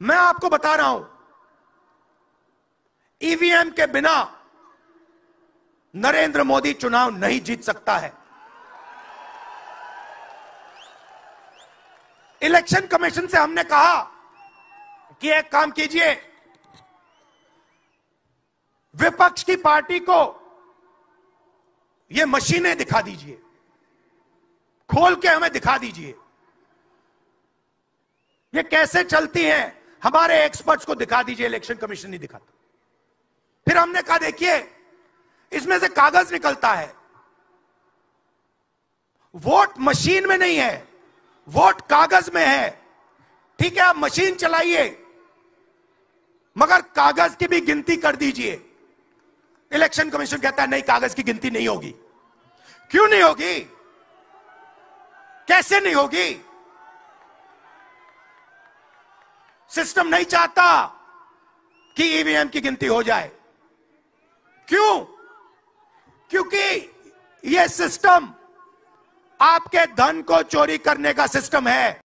मैं आपको बता रहा हूँ ईवीएम के बिना नरेंद्र मोदी चुनाव नहीं जीत सकता है। इलेक्शन कमीशन से हमने कहा कि एक काम कीजिए, विपक्ष की पार्टी को ये मशीनें दिखा दीजिए, खोल के हमें दिखा दीजिए। ये कैसे चलती हैं? हमारे एक्सपर्ट्स को दिखा दीजिए इलेक्शन कमीशन नहीं दिखाता। फिर हमने कहा, देखिए, इसमें से कागज़ निकलता है। वोट मशीन में नहीं है। वोट कागज़ में है। ठीक है, आप मशीन चलाइए, मगर कागज़ की भी गिनती कर दीजिए। इलेक्शन कमीशन कहता है, नहीं, कागज़ की गिनती नहीं होगी। क्यों नहीं होगी? कैसे नहीं होगी? सिस्टम नहीं चाहता कि ईवीएम की गिनती हो जाए। क्यों? क्योंकि यह सिस्टम आपके धन को चोरी करने का सिस्टम है।